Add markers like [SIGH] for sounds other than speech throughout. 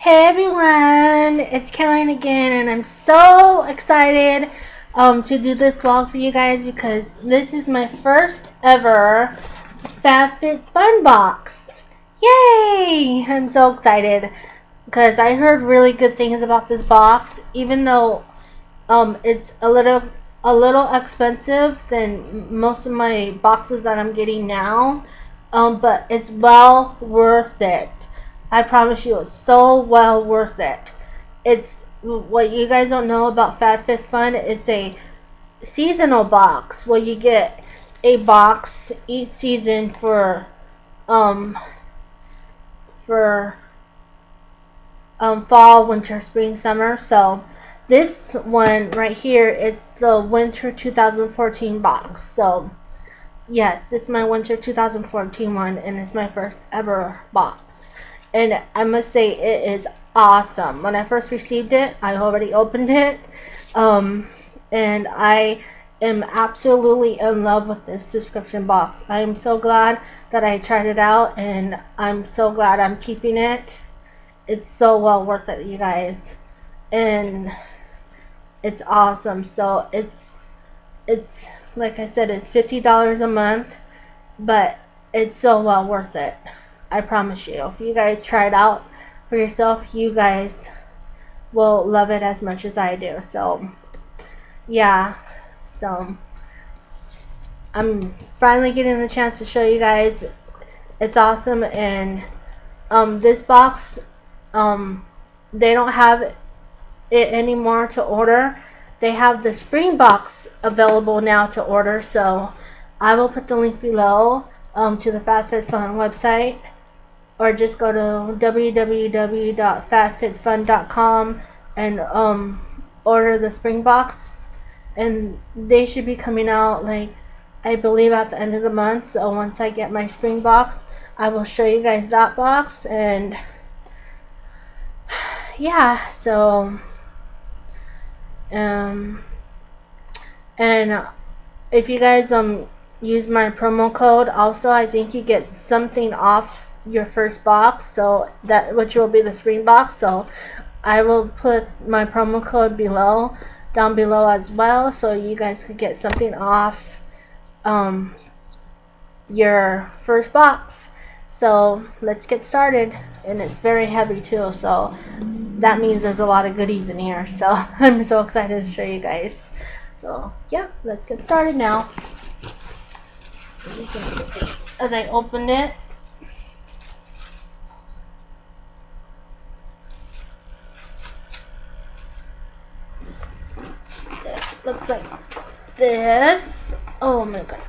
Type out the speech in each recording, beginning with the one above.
Hey everyone, it's Caroline again and I'm so excited um, to do this vlog for you guys because this is my first ever FabFitFun box. Yay! I'm so excited because I heard really good things about this box even though um, it's a little a little expensive than most of my boxes that I'm getting now um, but it's well worth it. I promise you, it's so well worth it. It's what you guys don't know about FabFitFun. It's a seasonal box where you get a box each season for um for um fall, winter, spring, summer. So this one right here is the winter 2014 box. So yes, is my winter 2014 one and it's my first ever box and I must say it is awesome. When I first received it, I already opened it, um, and I am absolutely in love with this subscription box. I am so glad that I tried it out, and I'm so glad I'm keeping it. It's so well worth it, you guys, and it's awesome. So it's it's like I said, it's fifty dollars a month, but it's so well worth it. I promise you. If you guys try it out for yourself, you guys will love it as much as I do. So, yeah. So, I'm finally getting the chance to show you guys. It's awesome. And, um, this box, um, they don't have it anymore to order. They have the spring box available now to order. So, I will put the link below um, to the FabFitFun website or just go to www.fabfitfun.com and um, order the spring box. And they should be coming out like I believe at the end of the month. So once I get my spring box I will show you guys that box and [SIGHS] yeah so um and if you guys um use my promo code also I think you get something off your first box so that which will be the spring box so I will put my promo code below down below as well so you guys could get something off um, your first box. So let's get started and it's very heavy too so that means there's a lot of goodies in here so [LAUGHS] I'm so excited to show you guys. So yeah let's get started now. As I opened it looks like this. Oh my goodness.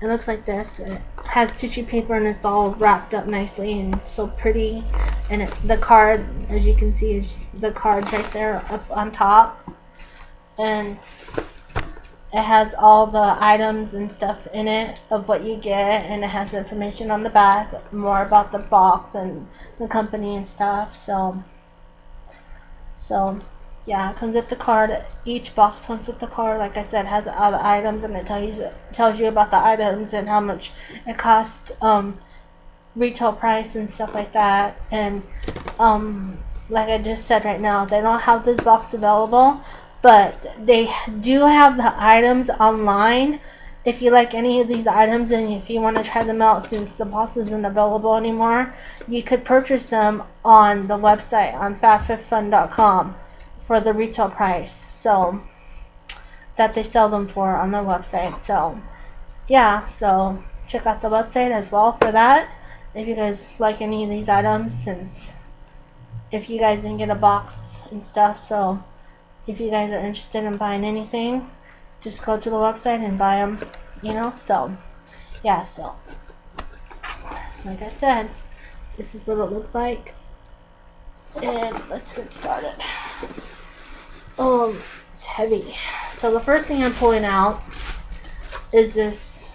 It looks like this. It has tissue paper and it's all wrapped up nicely and so pretty. And it, the card, as you can see, is the cards right there up on top. And it has all the items and stuff in it of what you get and it has information on the back more about the box and the company and stuff so so yeah, it comes with the card. Each box comes with the card. Like I said, has all the items and it tells you tells you about the items and how much it costs, um, retail price and stuff like that. And um, like I just said right now, they don't have this box available, but they do have the items online. If you like any of these items and if you want to try them out since the box isn't available anymore, you could purchase them on the website on fabfitfun.com for the retail price. So that they sell them for on their website. So yeah so check out the website as well for that. If you guys like any of these items since if you guys didn't get a box and stuff so if you guys are interested in buying anything just go to the website and buy them you know? So yeah so like I said this is what it looks like. And let's get started um, it's heavy. So the first thing I'm pulling out is this,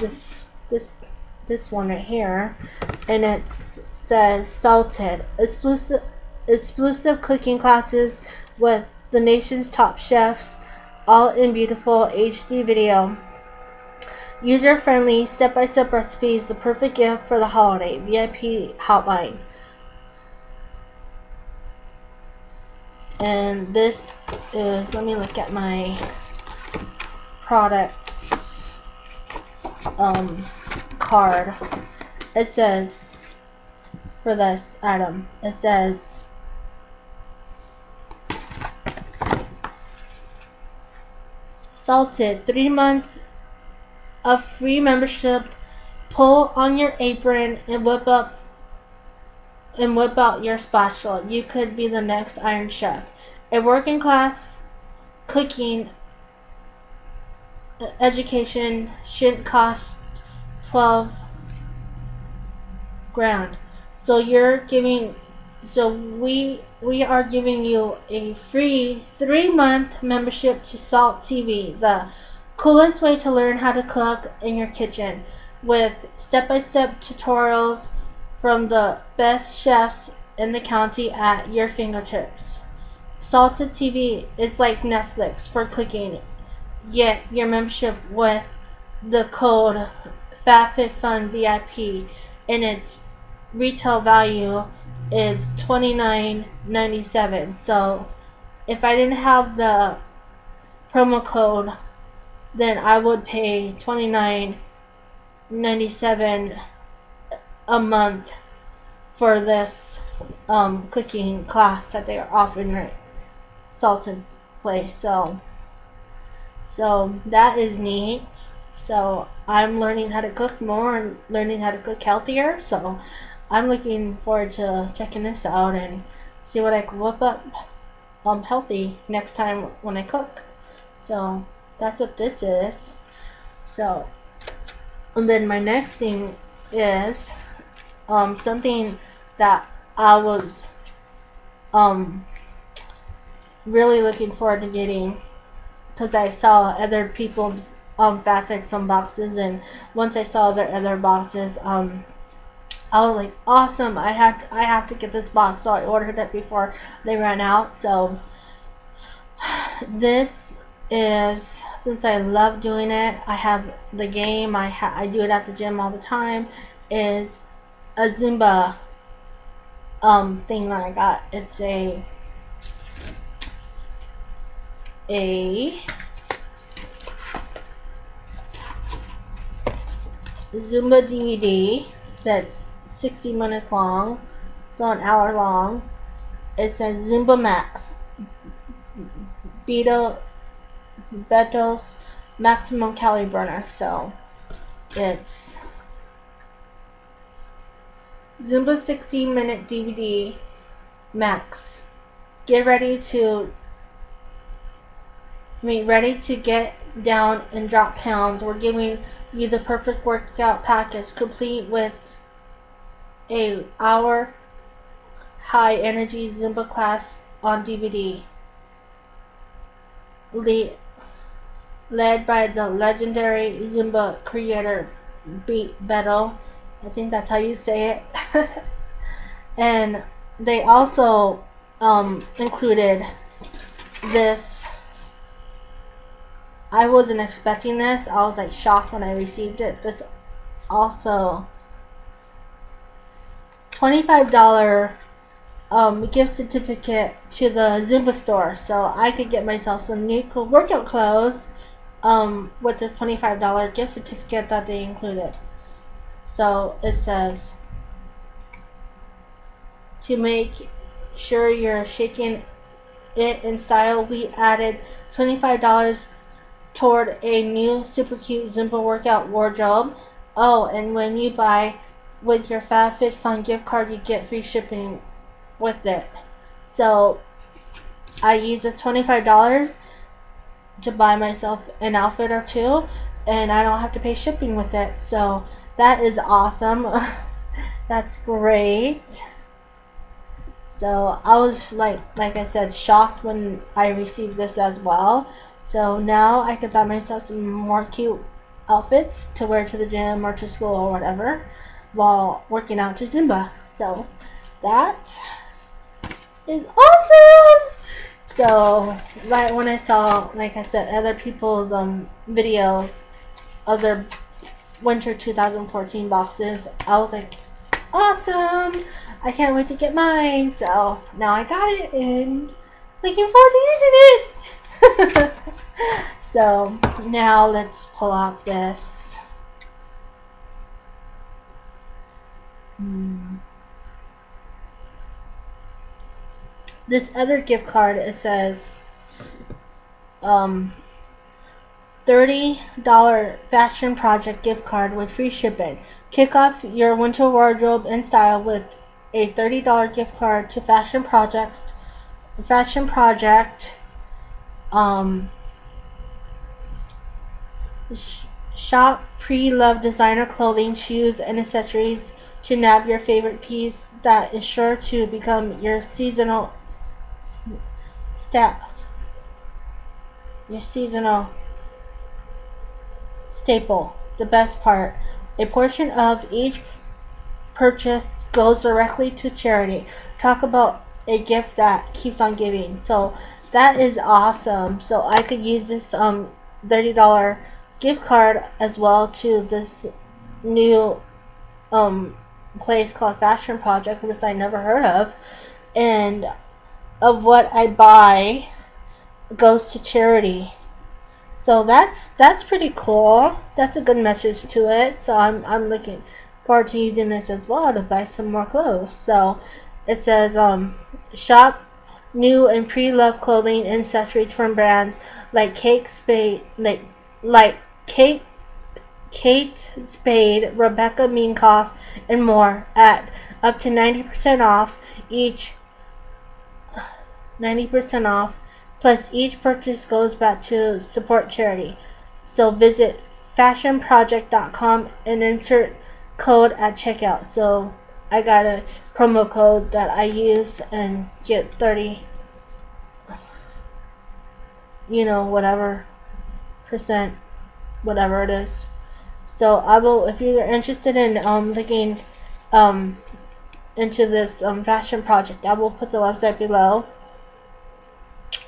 this, this, this one right here, and it says salted exclusive, exclusive cooking classes with the nation's top chefs, all in beautiful HD video. User-friendly, step-by-step recipes, the perfect gift for the holiday. VIP hotline. And this is, let me look at my product um, card. It says, for this item, it says, salted, three months of free membership, pull on your apron and whip up and whip out your spatula. You could be the next Iron Chef. A working class cooking education shouldn't cost 12 grand. So you're giving so we we are giving you a free 3 month membership to Salt TV, the coolest way to learn how to cook in your kitchen with step-by-step tutorials from the best chefs in the county at your fingertips. Salted TV is like Netflix for cooking. Get your membership with the code FabFitFunVIP and its retail value is $29.97. So if I didn't have the promo code, then I would pay $29.97 a month for this um, cooking class that they are offering right salted place. So so that is neat. So I'm learning how to cook more and learning how to cook healthier. So I'm looking forward to checking this out and see what I can whip up um healthy next time when I cook. So that's what this is. So and then my next thing is um, something that I was um, really looking forward to getting because I saw other people's um, FabFitFun boxes and once I saw their other boxes um, I was like awesome I had to, I have to get this box. So I ordered it before they ran out so [SIGHS] this is since I love doing it I have the game I, ha I do it at the gym all the time is a Zumba um thing that I got. It's a a Zumba DVD that's 60 minutes long, so an hour long. It says Zumba Max, Beto, Beto's maximum calorie burner. So it's Zumba 60 minute DVD max. Get ready to I mean ready to get down and drop pounds. We're giving you the perfect workout package complete with a hour high energy Zumba class on DVD. Le led by the legendary Zumba creator Beat Beto I think that's how you say it. [LAUGHS] and they also um, included this. I wasn't expecting this. I was like shocked when I received it. This also $25 um, gift certificate to the Zumba store. So I could get myself some new workout clothes um, with this $25 gift certificate that they included. So it says to make sure you're shaking it in style, we added $25 toward a new super cute Zumba workout wardrobe. Oh, and when you buy with your FabFitFun gift card, you get free shipping with it. So I used the $25 to buy myself an outfit or two, and I don't have to pay shipping with it. So that is awesome. [LAUGHS] That's great. So I was like, like I said, shocked when I received this as well. So now I can buy myself some more cute outfits to wear to the gym or to school or whatever while working out to Zumba. So that is awesome. So right when I saw, like I said, other people's um videos, other winter 2014 boxes. I was like, awesome! I can't wait to get mine. So now I got it and looking forward to using it. [LAUGHS] so now let's pull out this. Hmm. This other gift card, it says um, $30 fashion project gift card with free shipping. Kick off your winter wardrobe in style with a $30 gift card to Fashion Project. Fashion Project. Um, sh shop pre-loved designer clothing, shoes, and accessories to nab your favorite piece that is sure to become your seasonal stat your seasonal staple. The best part. A portion of each purchase goes directly to charity. Talk about a gift that keeps on giving. So that is awesome. So I could use this um $30 gift card as well to this new um place called Fashion Project, which I never heard of. And of what I buy goes to charity. So that's that's pretty cool. That's a good message to it. So I'm I'm looking forward to using this as well to buy some more clothes. So it says um shop new and pre-loved clothing and accessories from brands like Kate Spade like like Kate Kate Spade, Rebecca Minkoff, and more at up to 90% off each 90% off plus each purchase goes back to support charity. So visit fashionproject.com and insert code at checkout. So I got a promo code that I use and get 30 you know whatever percent whatever it is. So I will if you're interested in um looking um into this um fashion project I will put the website below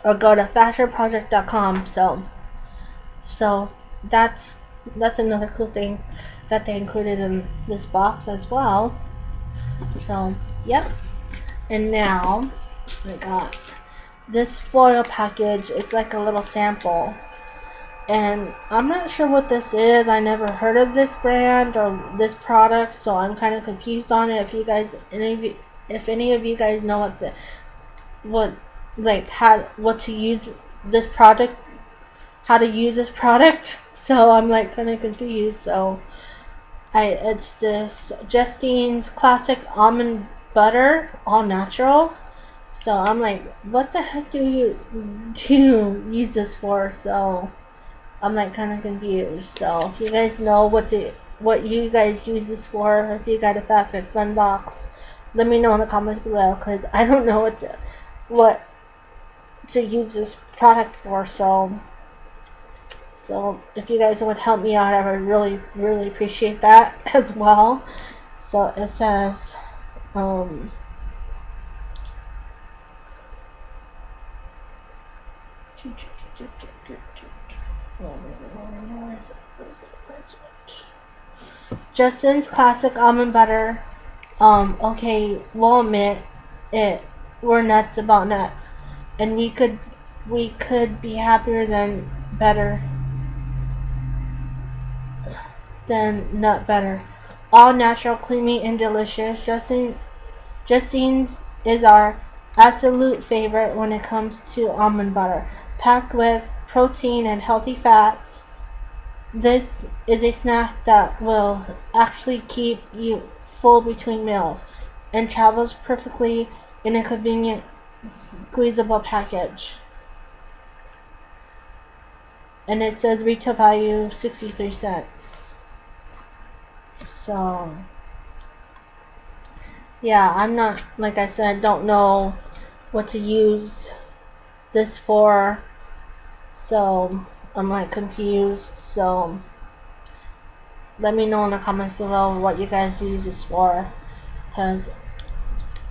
or go to fashionproject.com so so that's that's another cool thing that they included in this box as well. So yep. And now I got this foil package. It's like a little sample. And I'm not sure what this is. I never heard of this brand or this product so I'm kind of confused on it. If you guys any of you if any of you guys know what the what like how what to use this product how to use this product. [LAUGHS] So I'm like kind of confused. So I it's this Justin's classic almond butter all natural. So I'm like what the heck do you do use this for? So I'm like kind of confused. So if you guys know what to what you guys use this for if you got a Fat Fun box let me know in the comments below because I don't know what to, what to use this product for so so if you guys would help me out I would really really appreciate that [LAUGHS] as well. So it says um Justin's classic almond butter um okay we'll admit it we're nuts about nuts and we could we could be happier than better than nut butter. All natural, creamy, and delicious. Justine, Justin's is our absolute favorite when it comes to almond butter. Packed with protein and healthy fats, this is a snack that will actually keep you full between meals and travels perfectly in a convenient squeezable package. And it says retail value 63 cents. So, yeah, I'm not, like I said, I don't know what to use this for. So, I'm like confused. So, let me know in the comments below what you guys use this for. Because,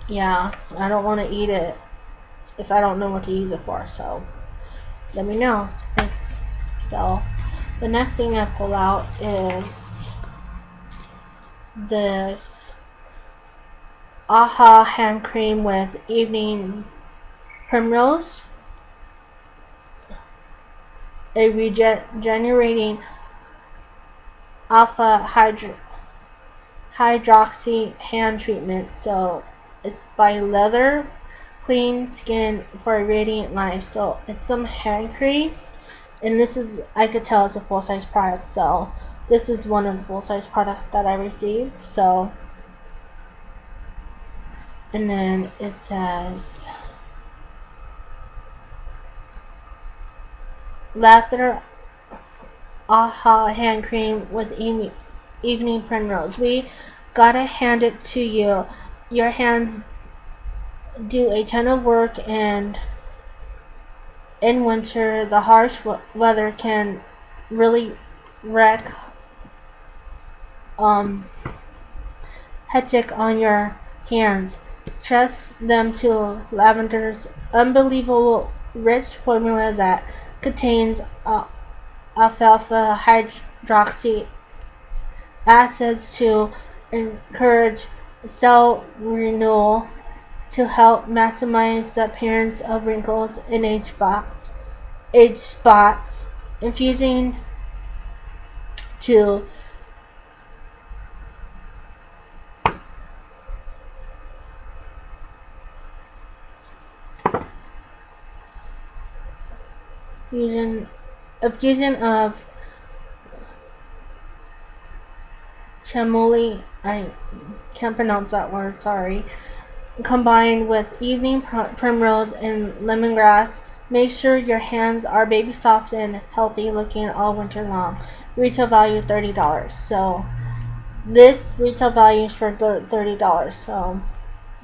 yeah, I don't want to eat it if I don't know what to use it for. So let me know. Thanks. So the next thing I pull out is this AHA hand cream with evening primrose a regenerating alpha hydro hydroxy hand treatment. So it's by Lather Clean Skin for a Radiant Life. So it's some hand cream. And this is, I could tell it's a full-size product. So this is one of the full-size products that I received. So, and then it says, Lather Aha hand cream with evening, evening primrose. We gotta hand it to you. Your hands do a ton of work and in winter the harsh weather can really wreck um hectic on your hands. Trust them to Lavender's unbelievable rich formula that contains uh, alfalfa hydroxy acids to encourage cell renewal to help maximize the appearance of wrinkles and age spots, age spots, infusing to fusion a fusion of chamomile I can't pronounce that word sorry combined with evening primrose and lemongrass make sure your hands are baby soft and healthy looking all winter long. Retail value $30 so this retail value is for $30 so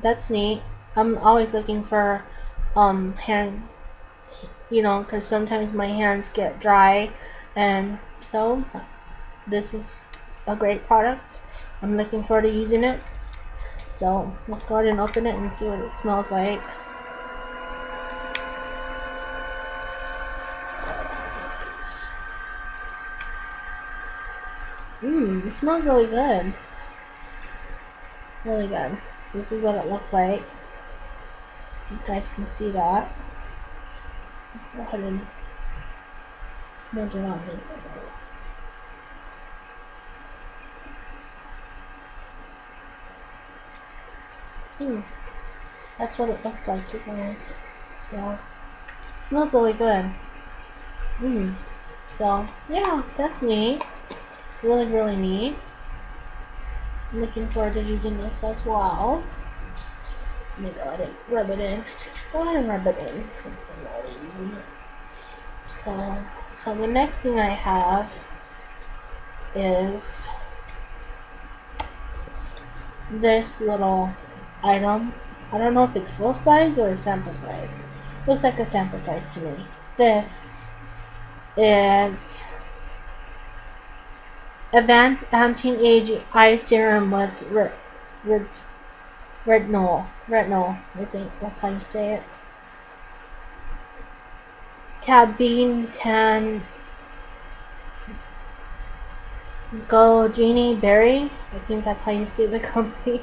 that's neat. I'm always looking for um hand you know, because sometimes my hands get dry, and so this is a great product. I'm looking forward to using it. So let's go ahead and open it and see what it smells like. Mmm, it smells really good. Really good. This is what it looks like. You guys can see that. Let's go ahead and smudge it on me. Hmm. That's what it looks like, guys. So, smells really good. Hmm. So, yeah, that's neat. Really, really neat. I'm looking forward to using this as well. Let me go ahead and rub it in. Go ahead and rub it in. So, so the next thing I have is this little item. I don't know if it's full size or sample size. Looks like a sample size to me. This is Advanced Anti-Aging Eye Serum with retinol. Retinol, I think that's how you say it. Tabine Tan Go Genie Berry. I think that's how you say the [LAUGHS] company.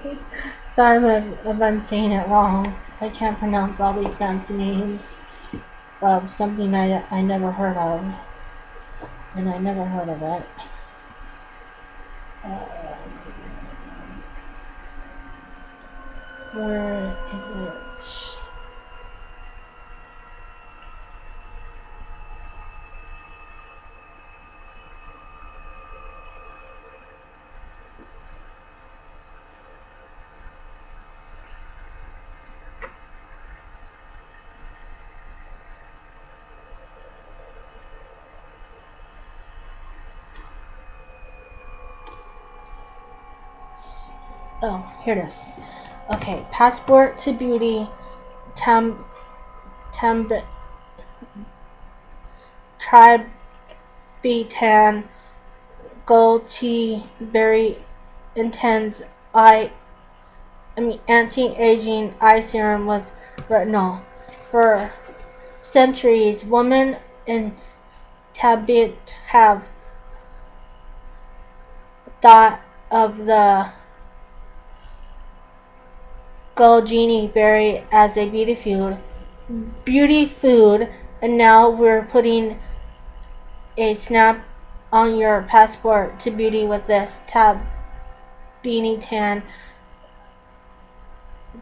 Sorry if, if I'm saying it wrong. I can't pronounce all these fancy names of something I, I never heard of. And I never heard of it. Uh, where is it? Oh, here it is. Okay, passport to beauty. Tam, tam, tribe, tan, gold tea, berry, intense eye, I mean anti-aging eye serum with retinol. For centuries, women in Tibet have thought of the Golgini berry as a beauty food, beauty food, and now we're putting a snap on your passport to beauty with this tab. Beanie tan.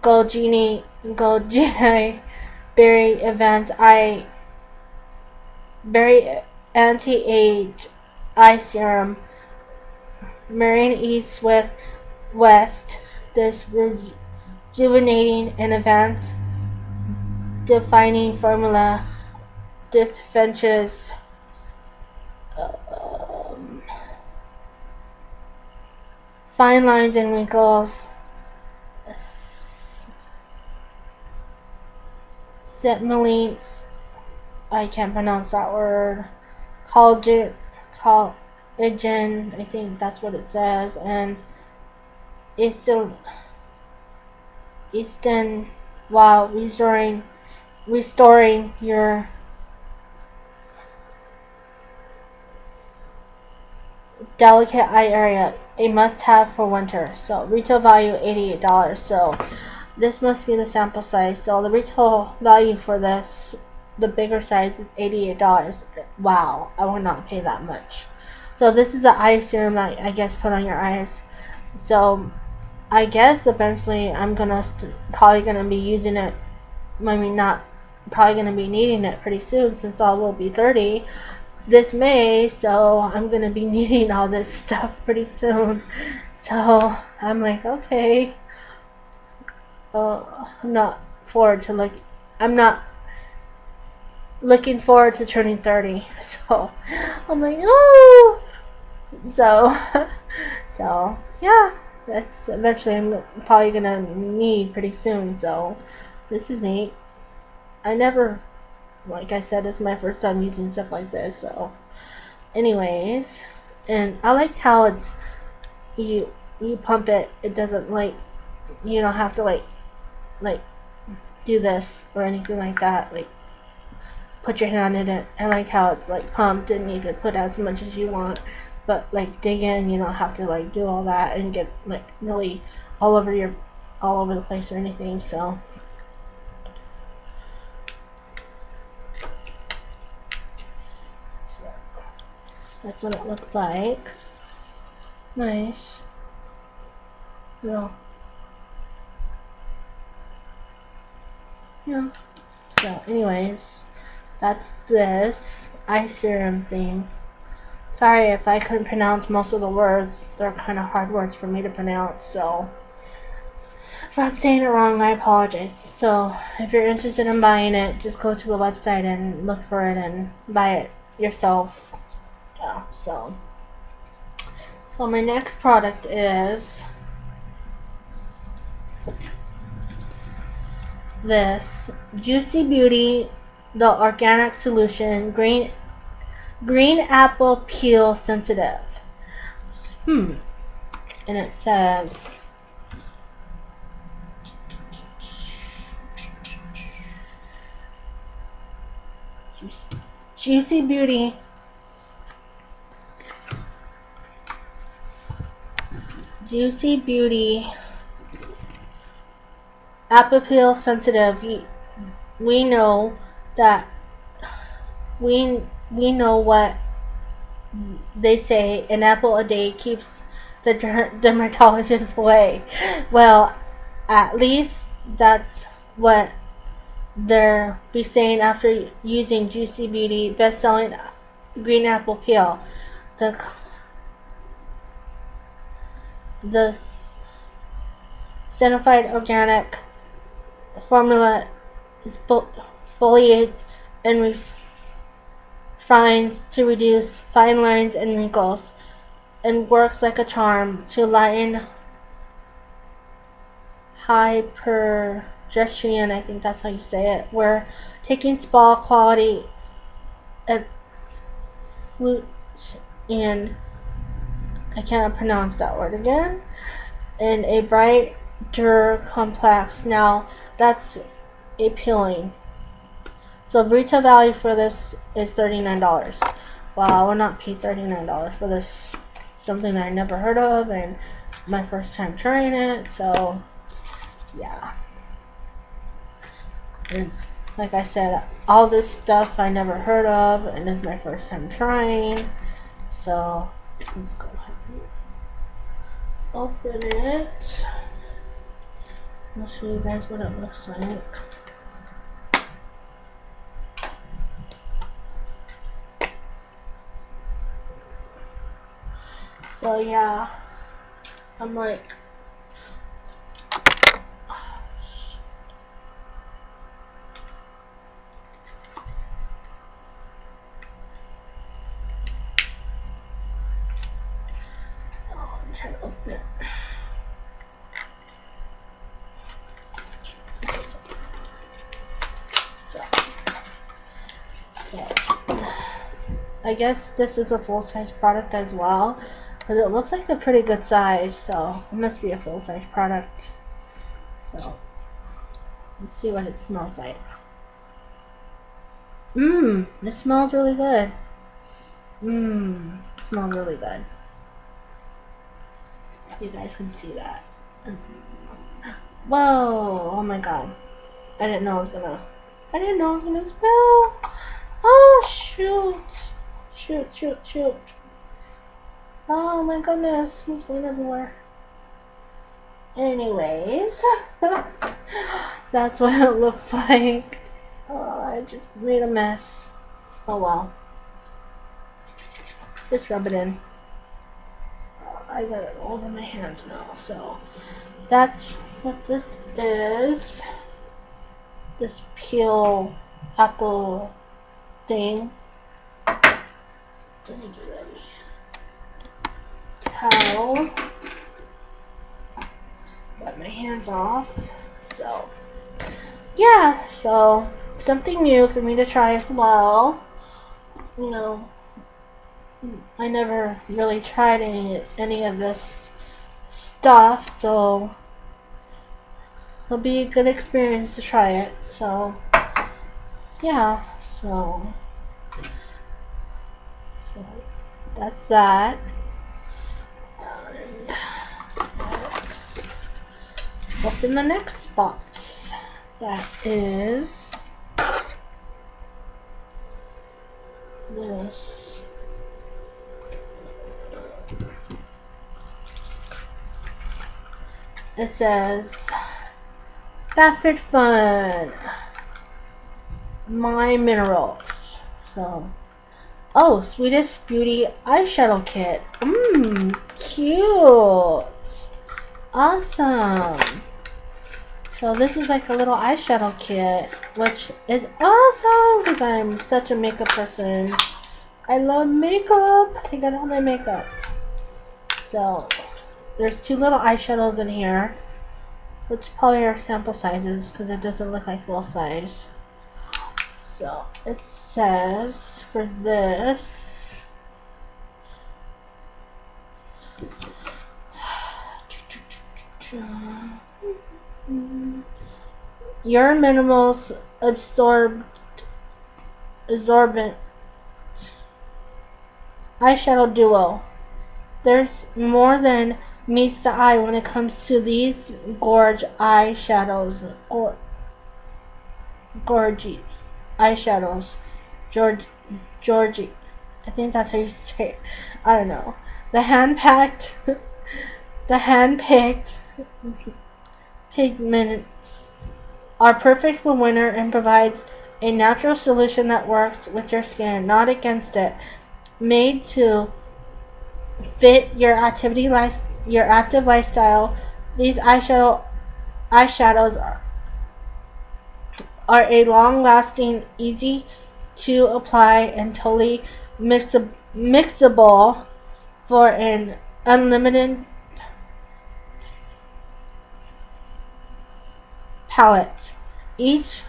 Gold genie gold [LAUGHS] GI berry event. I berry anti-age eye serum. Marine eats with west. This rejuvenating and advanced defining formula this ventures um, fine lines and wrinkles Setmeline, I can't pronounce that word. Collagen, collagen, I think that's what it says, and it's still Easton while restoring restoring your delicate eye area. A must have for winter. So retail value $88 so this must be the sample size. So the retail value for this the bigger size is $88 wow I would not pay that much. So this is the eye serum that I guess put on your eyes. So I guess eventually I'm gonna probably gonna be using it. I mean, not probably gonna be needing it pretty soon since I will be 30 this May. So I'm gonna be [LAUGHS] needing all this stuff pretty soon. So I'm like, okay. Uh, I'm not forward to look. I'm not looking forward to turning 30. [LAUGHS] So I'm like, oh. So, [LAUGHS] so yeah that's eventually I'm probably gonna need pretty soon. So this is neat. I never, like I said, it's my first time using stuff like this. So, anyways, and I liked how it's you you pump it. It doesn't like you don't have to like like do this or anything like that. Like put your hand in it. I like how it's like pumped and you can put as much as you want but like dig in you don't have to like do all that and get like really all over your all over the place or anything so. That's what it looks like. Nice. Yeah yeah. So anyways that's this eye serum thing Sorry if I couldn't pronounce most of the words. They're kind of hard words for me to pronounce, so if I'm saying it wrong, I apologize. So if you're interested in buying it, just go to the website and look for it and buy it yourself. Yeah, so so my next product is this Juicy Beauty the organic solution green Green apple peel sensitive. Hmm. And it says Juicy Beauty. Juicy Beauty apple peel sensitive. We know that we we know what they say an apple a day keeps the dermatologist [LAUGHS] away. Well, at least that's what they're be saying after using Juicy Beauty best-selling green apple peel. The the certified organic formula is foliates and ref fines to reduce fine lines and wrinkles, and works like a charm to lighten hypergestrian, I think that's how you say it, where taking spa quality and I can't pronounce that word again, and a brighter complex. Now that's appealing. So retail value for this is $39. Wow, I will not pay $39 for this. Something I never heard of and my first time trying it. So, yeah. It's like I said, all this stuff I never heard of, and it's my first time trying. So let's go ahead and open it. I'll show you guys what it looks like. So yeah, I'm like I guess this is a full-size product as well, but it looks like a pretty good size, so it must be a full-size product. So, let's see what it smells like. Mmm, it smells really good. Mmm, smells really good. You guys can see that. Whoa, oh my god. I didn't know I was gonna, I didn't know I was gonna smell. Oh shoot. Shoot, shoot, shoot. Oh my goodness, he's going everywhere. Anyways, [LAUGHS] that's what it looks [LAUGHS] like. Oh, I just made a mess. Oh well. Just rub it in. I got it all over my hands now, so that's what this is. This peel apple thing. Let me get ready. Towel. Got my hands off. So, yeah, so something new for me to try as well. You know, I never really tried any any of this stuff, so it'll be a good experience to try it. So, yeah, so that's that. Open the next box. That is this. It says FabFitFun My Minerals. So Oh, Sweetest Beauty eyeshadow kit. Mmm, cute. Awesome. So this is like a little eyeshadow kit, which is awesome because I'm such a makeup person. I love makeup. I gotta have my makeup. So there's two little eyeshadows in here, which probably are sample sizes because it doesn't look like full size. So it says for this [SIGHS] your minerals absorbed absorbent eyeshadow duo. There's more than meets the eye when it comes to these gorge eyeshadows or gorgy eyeshadows. George Georgie. I think that's how you [LAUGHS] say it. I don't know. The hand packed [LAUGHS] the hand picked pigments are perfect for winter and provides a natural solution that works with your skin, not against it. Made to fit your activity life your active lifestyle, these eyeshadow eyeshadows are, are a long-lasting, easy to apply and totally mixable for an unlimited palette. Each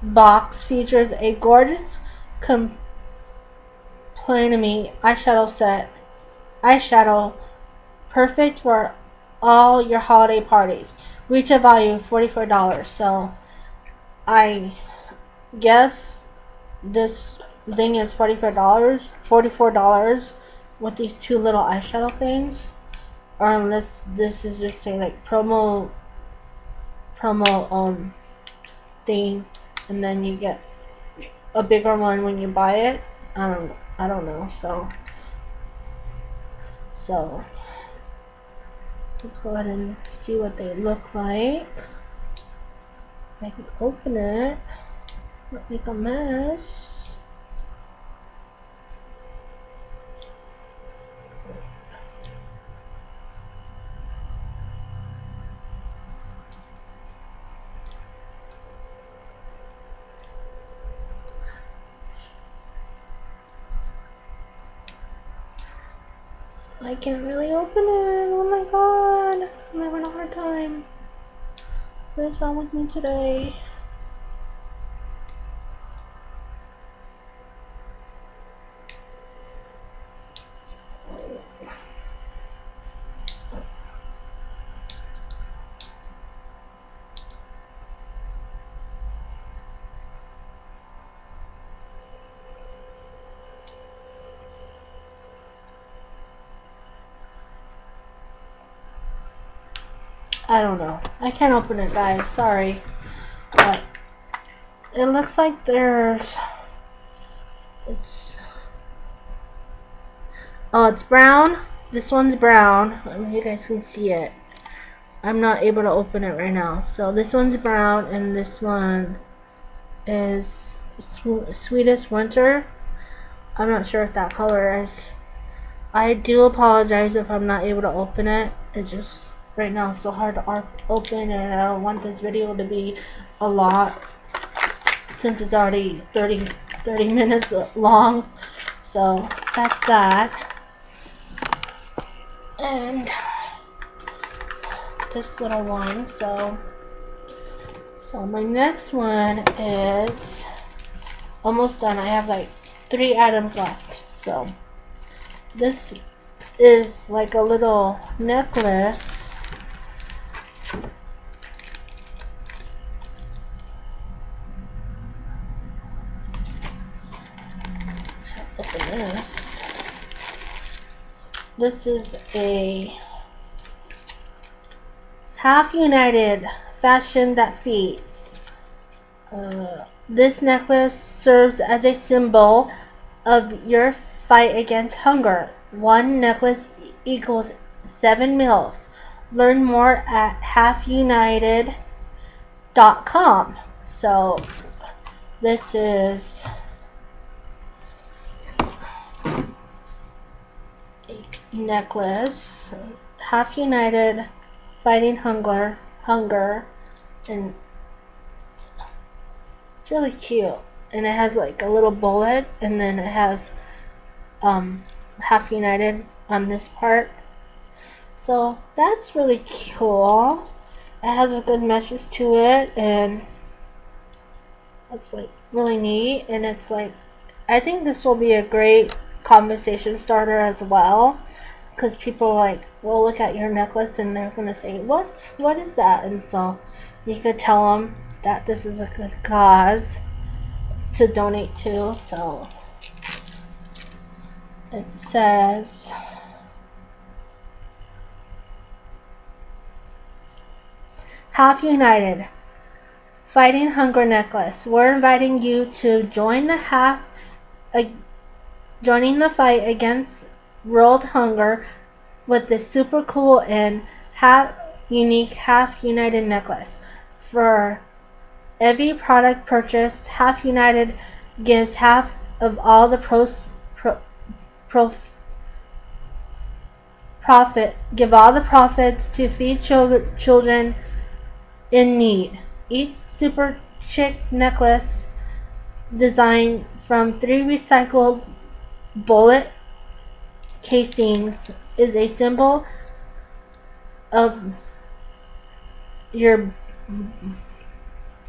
box features a gorgeous complementary eyeshadow set. Eyeshadow perfect for all your holiday parties. Retail value $44. So I guess this thing is $44 $44 with these two little eyeshadow things or unless this is just a like promo promo um thing and then you get a bigger one when you buy it. I don't I don't know. So so let's go ahead and see what they look like. If I can open it, not make a mess. I can't really open it. Oh my god. I'm having a hard time. What is wrong with me today? I don't know. I can't open it, guys. Sorry. But it looks like there's... It's... Oh, it's brown. This one's brown. I mean, you guys can see it. I'm not able to open it right now. So this one's brown and this one is Sweetest Winter. I'm not sure if that color is. I do apologize if I'm not able to open it. It just right now. It's so hard to open and I don't want this video to be a lot since it's already 30 30 minutes long. So that's that. And this little one so so my next one is almost done. I have like three items left. So this is like a little necklace this. This is a half united fashion that feeds. Uh, this necklace serves as a symbol of your fight against hunger. One necklace equals seven meals. Learn more at halfunited.com. So this is a necklace, half united, fighting hunger, hunger, and it's really cute. And it has like a little bullet, and then it has um, half united on this part. So that's really cool. It has a good message to it, and it's like really neat. And it's like, I think this will be a great conversation starter as well because people like will look at your necklace and they're gonna say what what is that and so you could tell them that this is a good cause to donate to so it says half united fighting hunger necklace we're inviting you to join the half uh, joining the fight against world hunger with this super cool and half unique half united necklace. For every product purchased, Half United gives half of all the pros, pro, pro, profit give all the profits to feed children in need. Each super chick necklace designed from three recycled bullet casings is a symbol of your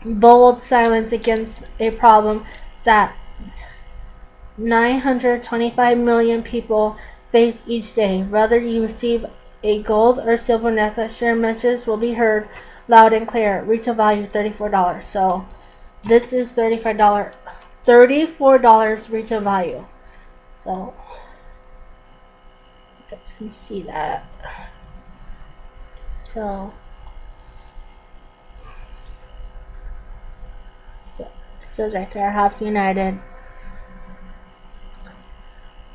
bold silence against a problem that 925 million people face each day. Whether you receive a gold or silver necklace, your message will be heard loud and clear. Retail value $34. So this is $35. $34 retail value. So you guys can see that. So, so says right there, Half United.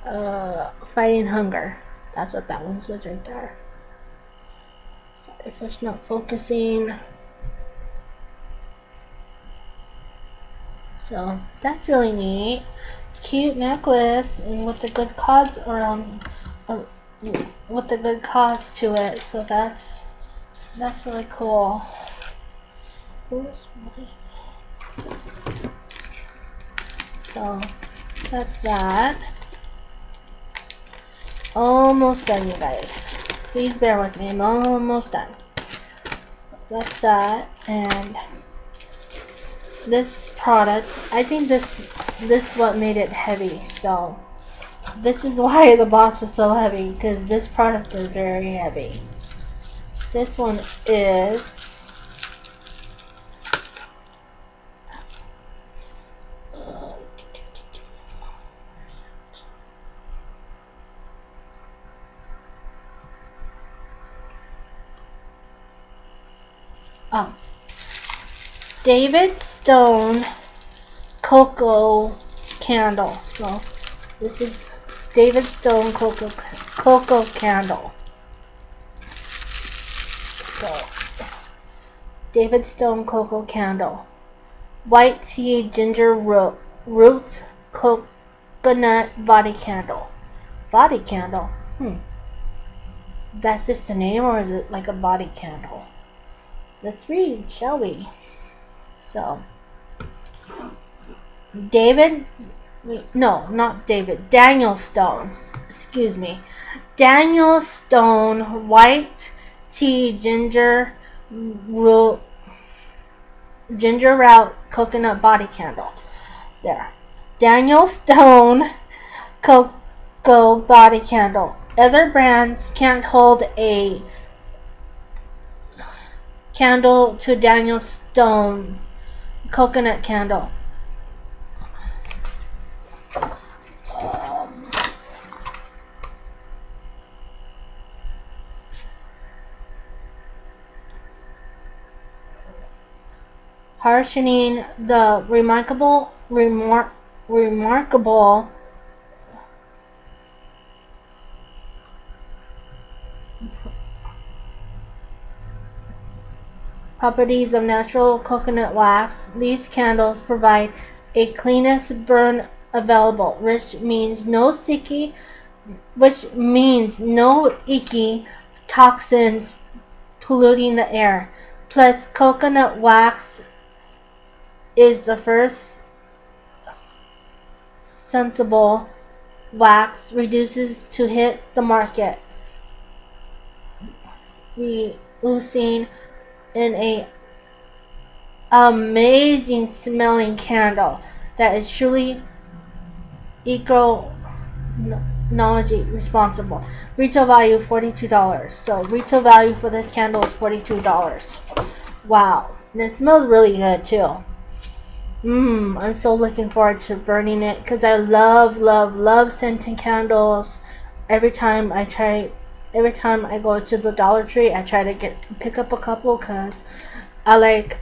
Uh, fighting hunger. That's what that one says right there. If it's not focusing. So that's really neat. Cute necklace and with the good cause around, uh, with the good cause to it. So that's that's really cool. So that's that. Almost done, you guys. Please bear with me. I'm almost done. That's that. And this product, I think this this what made it heavy. So this is [LAUGHS] why the box was so heavy because this product is very heavy. This one is Oh. David Stone Coco Candle. So this is David Stone Coco Coco Candle. So David Stone Coco Candle. White tea ginger root, root coconut body candle. Body candle? Hmm. That's just a name or is it like a body candle? Let's read, shall we? So, David, no, not David, Daniel Stone, excuse me. Daniel Stone, white tea, ginger, root, ginger route coconut body candle. There. Daniel Stone cocoa body candle. Other brands can't hold a candle to Daniel Stone coconut candle. Harshening the remarkable remar remarkable properties of natural coconut wax, these candles provide a cleanest burn available, which means no sticky, which means no icky toxins polluting the air. Plus, coconut wax is the first sensible wax reduces to hit the market, We, reducing in a amazing smelling candle that is truly eco responsible. Retail value $42. So retail value for this candle is $42. Wow. And it smells really good too. Mmm, I'm so looking forward to burning it because I love, love, love scented candles. Every time I try every time I go to the Dollar Tree, I try to get pick up a couple because I like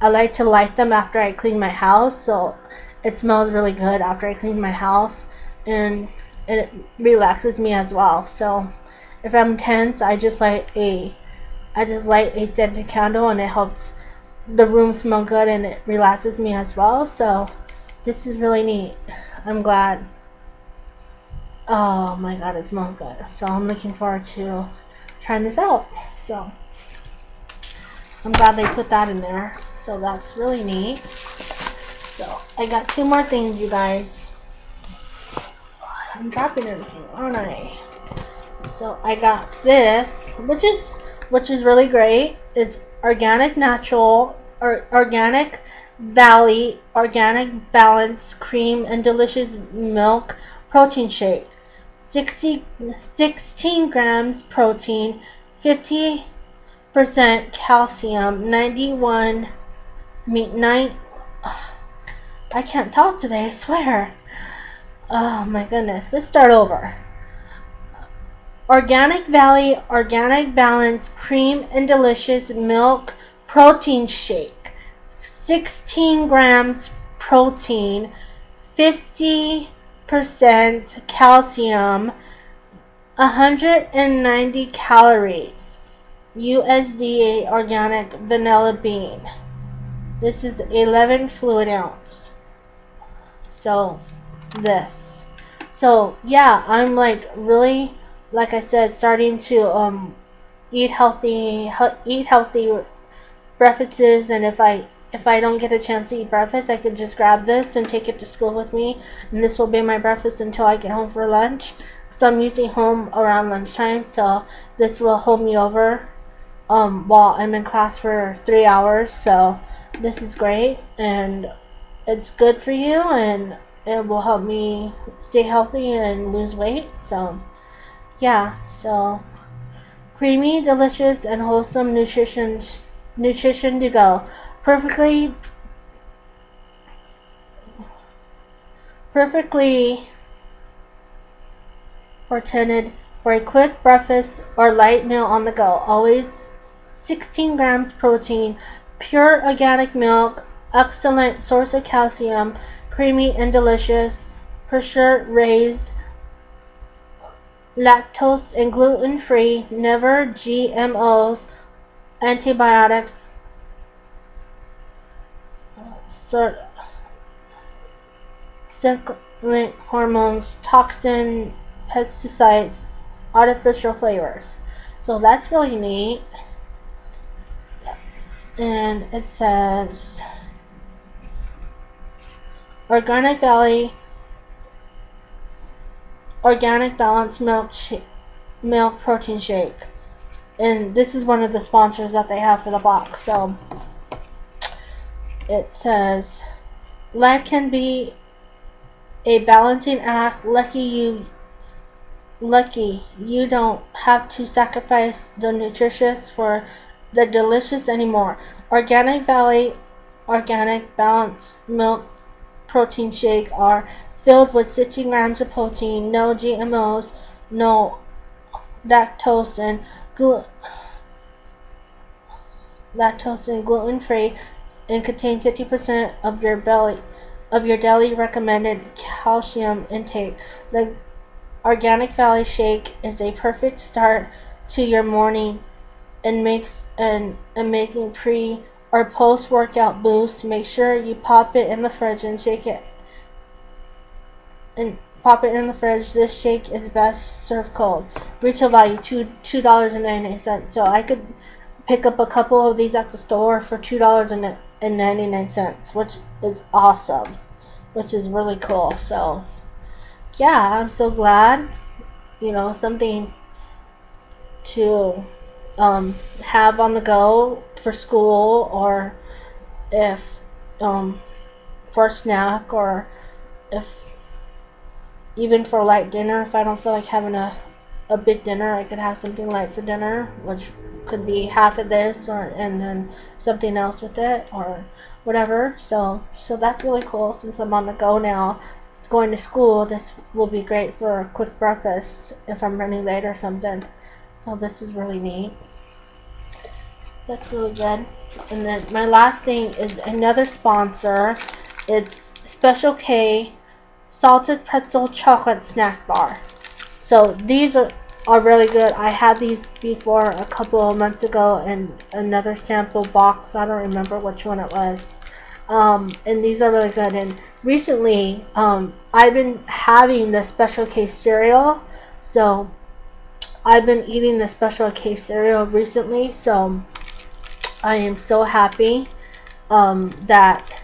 I like to light them after I clean my house, so it smells really good after I clean my house, and it relaxes me as well. So if I'm tense, I just light a I just light a scented candle, and it helps the room smell good, and it relaxes me as well. So this is really neat. I'm glad. Oh my god, it smells good. So I'm looking forward to trying this out. So I'm glad they put that in there. So that's really neat. So I got two more things, you guys. I'm dropping everything, aren't I? So I got this, which is which is really great. It's organic natural or organic valley organic balance cream and delicious milk protein shake 60, 16 grams protein, 50% calcium, 91, meat, 9, I can't talk today, I swear. Oh my goodness, let's start over. Organic Valley Organic Balance Cream and Delicious Milk Protein Shake. 16 grams protein, 50% calcium, 190 calories. USDA organic vanilla bean. This is 11 fluid ounce. So, this. So, yeah, I'm like really, like I said, starting to um eat healthy, he eat healthy breakfasts. And if I if I don't get a chance to eat breakfast, I could just grab this and take it to school with me. And this will be my breakfast until I get home for lunch. So I'm usually home around lunchtime, so this will hold me over um, while I'm in class for three hours. So this is great, and it's good for you, and it will help me stay healthy and lose weight. So yeah, so creamy, delicious, and wholesome nutrition nutrition to go. Perfectly perfectly portended for a quick breakfast or light meal on the go. Always 16 grams protein, pure organic milk, excellent source of calcium, creamy and delicious, pressure raised, lactose and gluten free, never GMOs, antibiotics, circulating hormones, toxin pesticides, artificial flavors. So that's really neat. And it says Organic Valley Organic Balanced Milk Milk Protein Shake. And this is one of the sponsors that they have for the box. So it says life can be a balancing act. Lucky you lucky you don't have to sacrifice the nutritious for the delicious anymore. Organic Valley Organic Balanced Milk Protein Shake are filled with 16 grams of protein, no GMOs, no lactose and lactose and gluten free and contain 50% of your belly of your daily recommended calcium intake. The Organic Valley Shake is a perfect start to your morning and makes an amazing pre or post workout boost. Make sure you pop it in the fridge and shake it. And pop it in the fridge. This shake is best served cold. Retail value two two dollars and ninety nine cents. So I could pick up a couple of these at the store for two dollars and ninety nine cents, which is awesome, which is really cool. So yeah, I'm so glad, you know, something to um, have on the go for school or if um, for a snack or if even for light dinner if I don't feel like having a, a big dinner I could have something light for dinner which could be half of this or and then something else with it or whatever so so that's really cool since I'm on the go now going to school, this will be great for a quick breakfast if I'm running late or something. So this is really neat. That's really good. And then my last thing is another sponsor. It's Special K Salted Pretzel Chocolate Snack Bar. So these are, are really good. I had these before a couple of months ago in another sample box. I don't remember which one it was. Um, and these are really good. And recently, um, I've been having the Special K cereal. So, I've been eating the Special K cereal recently. So, I am so happy um, that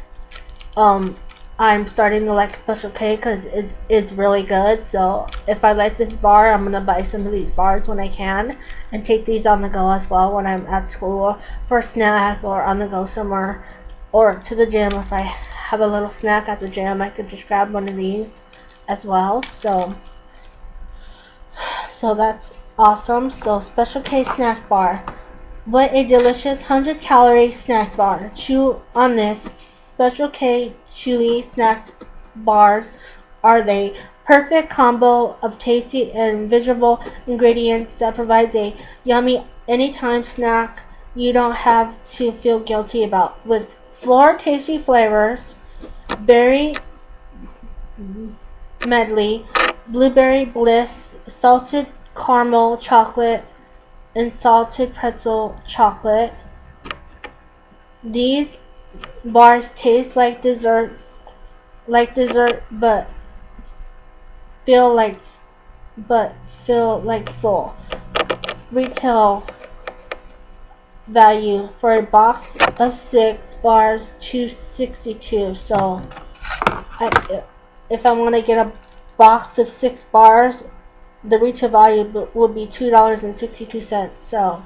um, I'm starting to like Special K because it, it's really good. So, if I like this bar, I'm going to buy some of these bars when I can. And take these on the go as well when I'm at school for a snack or on the go somewhere or to the gym. If I have a little snack at the gym I could just grab one of these as well. So so that's awesome. So special K snack bar. What a delicious 100 calorie snack bar. Chew on this special K chewy snack bars are they perfect combo of tasty and visual ingredients that provides a yummy anytime snack you don't have to feel guilty about with four tasty flavors: berry medley, blueberry bliss, salted caramel chocolate, and salted pretzel chocolate. These bars taste like desserts, like dessert, but feel like, but feel like full. Retail value for a box of six bars, two sixty-two. So, I, if I want to get a box of six bars, the retail value would be two dollars and sixty-two cents. So,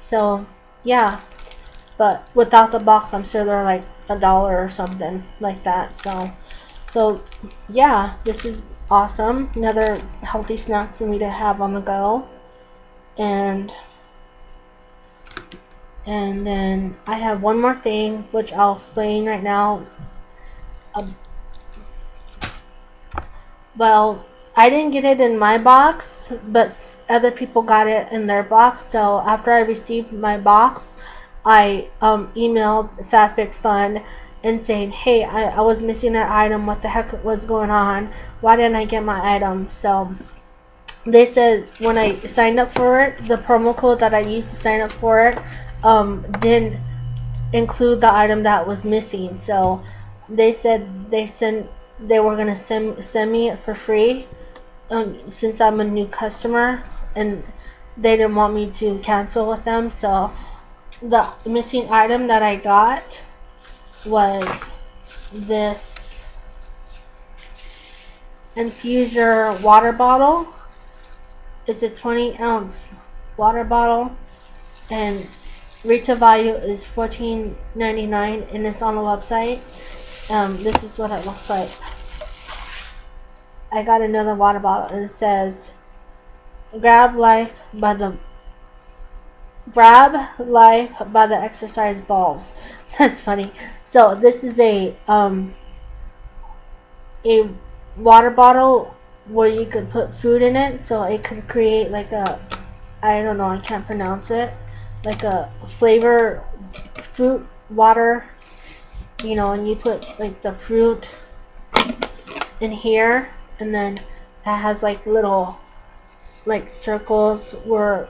so yeah, but without the box, I'm sure they're like a dollar or something like that. So, so yeah, this is awesome. Another healthy snack for me to have on the go, and. And then I have one more thing, which I'll explain right now. Um, well, I didn't get it in my box, but other people got it in their box. So after I received my box, I um, emailed FabFitFun and saying, hey, I, I was missing an item. What the heck was going on? Why didn't I get my item? So they said when I signed up for it, the promo code that I used to sign up for it um, didn't include the item that was missing. So they said they sent they were gonna send send me it for free um, since I'm a new customer and they didn't want me to cancel with them. So the missing item that I got was this infuser water bottle. It's a 20 ounce water bottle and retail value is $14.99 and it's on the website. Um, this is what it looks like. I got another water bottle and it says grab life by the grab life by the exercise balls. [LAUGHS] That's funny. So this is a um a water bottle where you could put food in it so it could create like a I don't know, I can't pronounce it like a flavor fruit water you know and you put like the fruit in here and then it has like little like circles where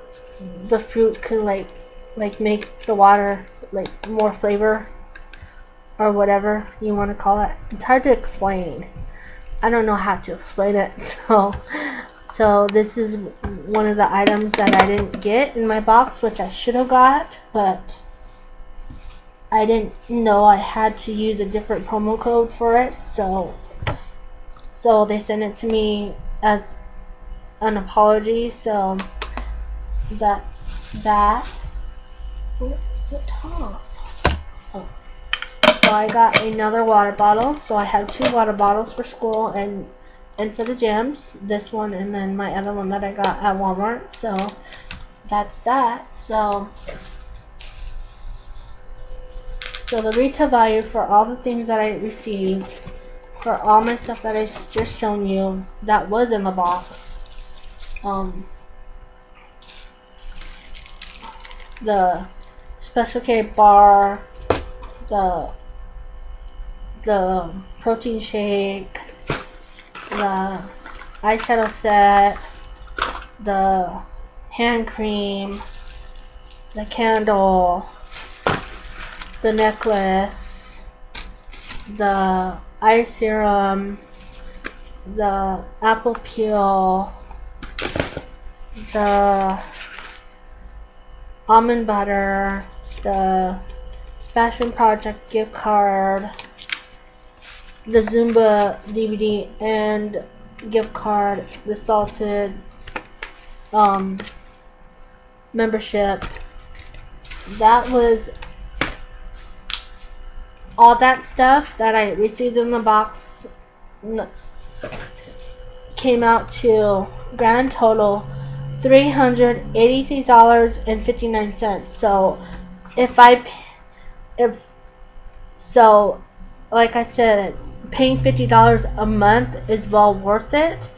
the fruit can like like make the water like more flavor or whatever you want to call it it's hard to explain I don't know how to explain it [LAUGHS] so so this is one of the items that I didn't get in my box, which I should have got, but I didn't know I had to use a different promo code for it. So, so they sent it to me as an apology. So that's that. Where's the top? Oh. So I got another water bottle. So I have two water bottles for school and and for the gems, this one and then my other one that I got at Walmart. So that's that. So so the retail value for all the things that I received, for all my stuff that I just shown you, that was in the box. Um, the special K bar, the the protein shake, the eyeshadow set, the hand cream, the candle, the necklace, the eye serum, the apple peel, the almond butter, the fashion project gift card, the Zumba DVD and gift card, the Salted um, membership. That was all that stuff that I received in the box came out to grand total $383.59. So if I if so like I said paying $50 a month is well worth it.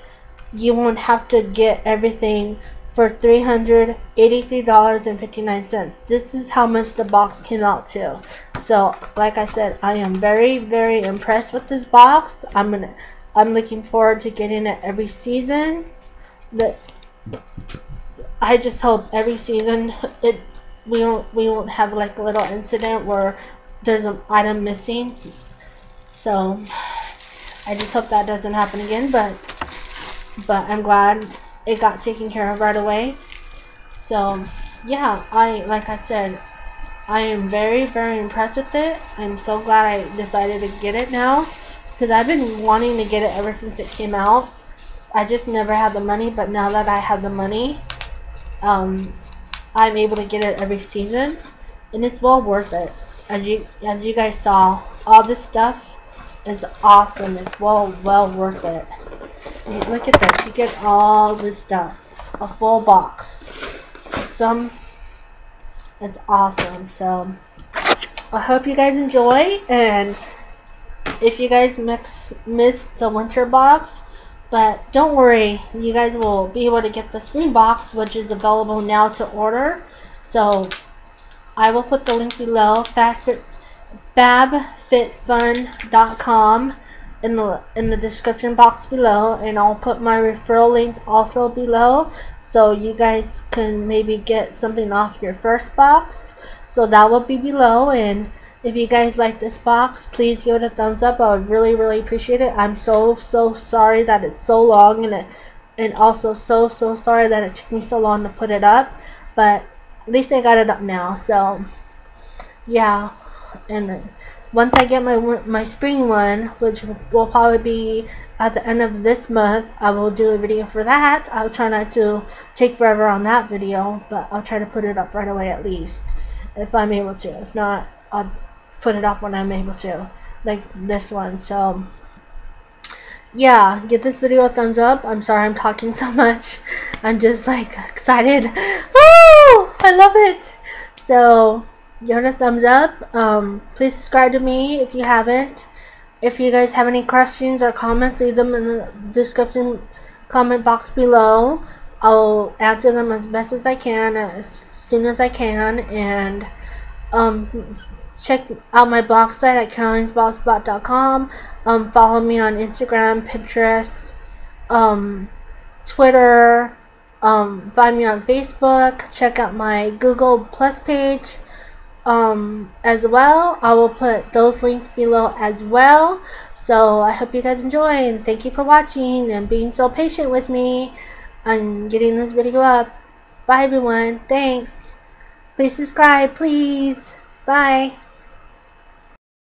You won't have to get everything for $383.59. This is how much the box came out to. So, like I said, I am very, very impressed with this box. I'm gonna, I'm looking forward to getting it every season. The, I just hope every season it we won't we won't have like a little incident where there's an item missing. So I just hope that doesn't happen again. But but I'm glad it got taken care of right away. So yeah, I like I said, I am very very impressed with it. I'm so glad I decided to get it now because I've been wanting to get it ever since it came out. I just never had the money, but now that I have the money, um, I'm able to get it every season, and it's well worth it. As you as you guys saw, all this stuff is awesome. It's well well worth it. look at this. You get all this stuff, a full box. Some, it's awesome. So I hope you guys enjoy, and if you guys mix missed the winter box but don't worry, you guys will be able to get the spring box, which is available now to order. So I will put the link below, fabfitfun.com in the in the description box below, and I'll put my referral link also below, so you guys can maybe get something off your first box. So that will be below, and if you guys like this box, please give it a thumbs up. I would really, really appreciate it. I'm so, so sorry that it's so long and it, and also so, so sorry that it took me so long to put it up. But at least I got it up now. So, yeah. And once I get my my spring one, which will probably be at the end of this month, I will do a video for that. I'll try not to take forever on that video, but I'll try to put it up right away at least, if I'm able to. If not, I'll put it up when I'm able to, like this one. So, yeah, give this video a thumbs up. I'm sorry I'm talking so much. I'm just like excited. Oh, I love it. So, give it a thumbs up. Um, please subscribe to me if you haven't. If you guys have any questions or comments, leave them in the description comment box below. I'll answer them as best as I can, as soon as I can, and um, check out my blog site at carolinesblogspot.com. Um, follow me on Instagram, Pinterest, um, Twitter. Um, find me on Facebook. Check out my Google Plus page um, as well. I will put those links below as well. So I hope you guys enjoy and thank you for watching and being so patient with me and getting this video up. Bye everyone. Thanks. Please subscribe, please. Bye.